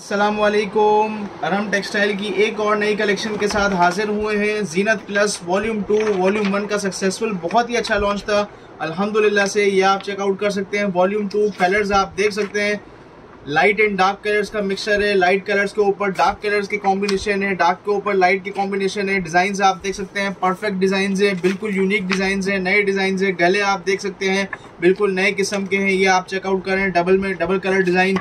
असलकुम अरम टेक्सटाइल की एक और नई कलेक्शन के साथ हाजिर हुए हैं Zeenat plus volume two volume one का सक्सेसफुल बहुत ही अच्छा लॉन्च था। अल्हम्दुलिल्लाह से ये आप चेकआउट कर सकते हैं। वॉल्यूम टू कलर्स आप देख सकते हैं। लाइट एंड डार्क कलर्स का मिक्सचर है। लाइट कलर्स के ऊपर डार्क कलर्स के कॉम्बिनेशन है। डार्क के ऊपर लाइट के कॉम्बिनेशन है। डिज़ाइन आप देख सकते हैं। परफेक्ट डिज़ाइन है। बिल्कुल यूनिक डिज़ाइन है। नए डिज़ाइन है। गले आप देख सकते हैं। बिल्कुल नए किस्म के हैं। ये आप चेकआउट करें। डबल में डबल कलर डिज़ाइन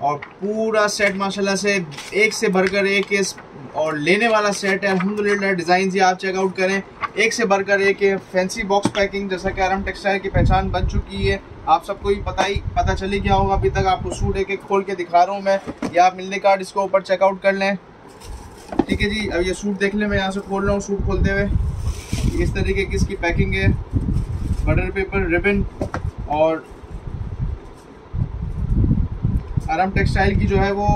और पूरा सेट माशाल्लाह से एक से भरकर एक इस, और लेने वाला सेट है। अलहमदिल्ला डिज़ाइन ही आप चेकआउट करें। एक से भरकर एक है फैंसी बॉक्स पैकिंग जैसा कि आराम टेक्सटाइल की पहचान बन चुकी है। आप सबको ही पता ही, पता चली क्या होगा, अभी तक आपको सूट एक एक खोल के दिखा रहा हूँ मैं। या आप मिलने कार्ड इसको ऊपर चेकआउट कर लें। ठीक है जी, अब ये सूट देख लें, मैं यहाँ से खोल रहा हूँ सूट खोलते हुए। इस तरीके की इसकी पैकिंग है। बटर पेपर रिबन और आराम टेक्सटाइल की जो है वो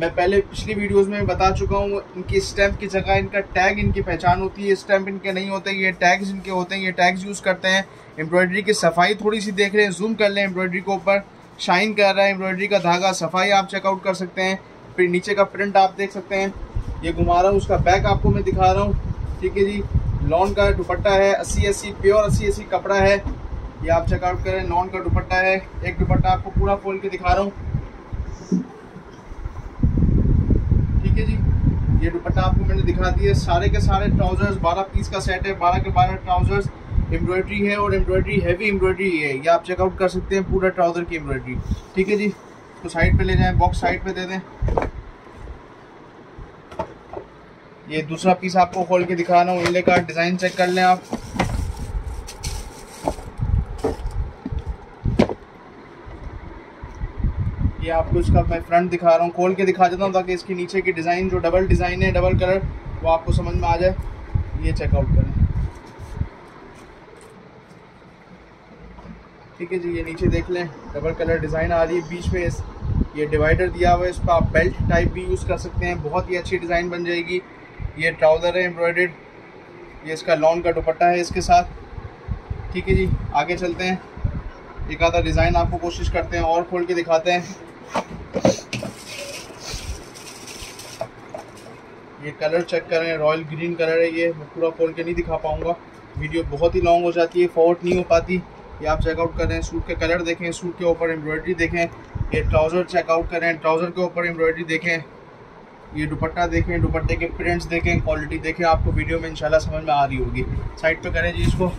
मैं पहले पिछली वीडियोस में बता चुका हूँ, इनकी स्टैंप की जगह इनका टैग, इनकी पहचान होती है। स्टैंप इनके नहीं होते, ये टैग्स इनके होते हैं, ये टैग्स यूज़ करते हैं। एम्ब्रॉयडरी की सफ़ाई थोड़ी सी देख रहे हैं, जूम कर लें एम्ब्रॉयडरी के ऊपर। शाइन कर रहा है एम्ब्रॉयडरी का धागा, सफ़ाई आप चेकआउट कर सकते हैं। फिर नीचे का प्रिंट आप देख सकते हैं। ये घुमा रहा हूँ, उसका बैक आपको मैं दिखा रहा हूँ। ठीक है जी, लॉन का दुपट्टा है अस्सी अस्सी प्योर अस्सी अस्सी कपड़ा है। ये आप चेकआउट करें, लॉन का दुपट्टा है। एक दुपट्टा आपको पूरा खोल के दिखा रहा हूँ ठीक है जी ये दुपट्टा आपको मैंने दिखा दिया सारे के सारे ट्राउजर्स 12 पीस का सेट है 12 के 12 ट्राउजर्स एम्ब्रॉयड्री है और एम्ब्रॉयडरी हैवी एम्ब्रॉयड्री है। ये आप चेकआउट कर सकते हैं पूरा ट्राउज़र की एम्ब्रॉयडरी ठीक है जी? तो साइड पे ले जाएँ बॉक्स साइड पे दे दें। ये दूसरा पीस आपको खोल के दिखा रहा हूँ, इनले का डिज़ाइन चेक कर लें आप। ये आपको इसका मैं फ्रंट दिखा रहा हूँ, खोल के दिखा देता हूँ ताकि इसके नीचे की डिज़ाइन जो डबल डिज़ाइन है डबल कलर वो आपको समझ में आ जाए। ये चेकआउट करें। ठीक है जी, ये नीचे देख लें। डबल कलर डिज़ाइन आ रही है बीच में ये डिवाइडर दिया हुआ है, इस पर आप बेल्ट टाइप भी यूज़ कर सकते हैं। बहुत ही अच्छी डिज़ाइन बन जाएगी। ये ट्राउज़र है एम्ब्रॉयडेड ये इसका लॉन का दुपट्टा है इसके साथ। ठीक है जी, आगे चलते हैं। एक आधा डिज़ाइन आपको कोशिश करते हैं और खोल के दिखाते हैं। ये कलर चेक करें रॉयल ग्रीन कलर है ये, मैं पूरा खोल के नहीं दिखा पाऊँगा। वीडियो बहुत ही लॉन्ग हो जाती है फॉर्ट नहीं हो पाती। ये आप चेकआउट करें सूट के कलर देखें सूट के ऊपर एम्ब्रॉयडरी देखें। ये ट्राउज़र चेकआउट करें ट्राउज़र के ऊपर एम्ब्रॉयडरी देखें। ये दुपट्टा देखें, दुपट्टे के प्रिंट्स देखें क्वालिटी देखें। आपको वीडियो में इंशाल्लाह समझ में आ रही होगी। साइड पे करें जी इसको।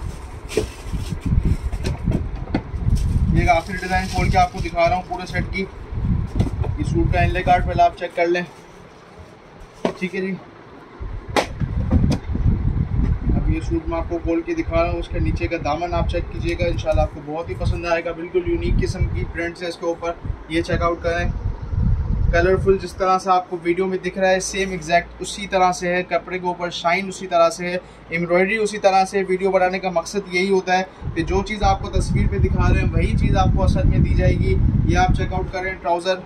ये आखिरी डिज़ाइन खोल के आपको दिखा रहा हूँ पूरे सेट की। ये सूट का इनले कार्ड पहले आप चेक कर लें। ठीक है जी। अब ये सूट मैं आपको खोल के दिखा रहा हूँ, उसके नीचे का दामन आप चेक कीजिएगा, इंशाल्लाह आपको बहुत ही पसंद आएगा। बिल्कुल यूनिक किस्म की प्रिंट्स है इसके ऊपर। ये चेकआउट करें। कलरफुल जिस तरह से आपको वीडियो में दिख रहा है सेम एग्जैक्ट उसी तरह से है। कपड़े के ऊपर शाइन उसी तरह से है। एम्ब्रॉयडरी उसी तरह से वीडियो बनाने का मकसद यही होता है कि जो चीज़ आपको तस्वीर पे दिखा रहे हैं, वही चीज़ आपको असल में दी जाएगी। ये आप चेकआउट करें ट्राउज़र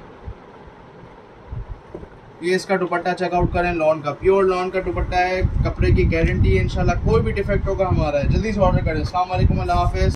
ये इसका दुपट्टा चेकआउट करें लॉन का प्योर लॉन का दुपट्टा है, कपड़े की गारंटी है इनशाला कोई भी डिफेक्ट होगा हमारा है। जल्दी से ऑर्डर करें। अल्लाह हाफिज़।